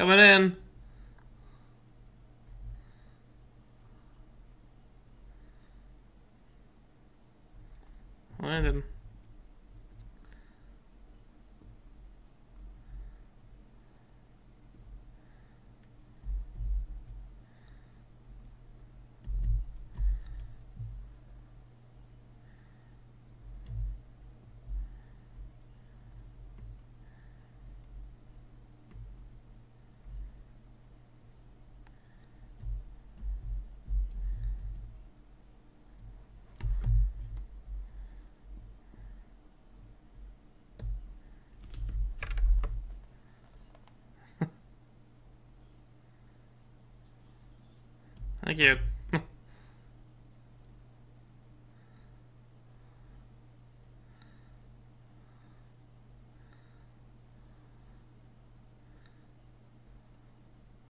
Coming in. Landing. Thank you.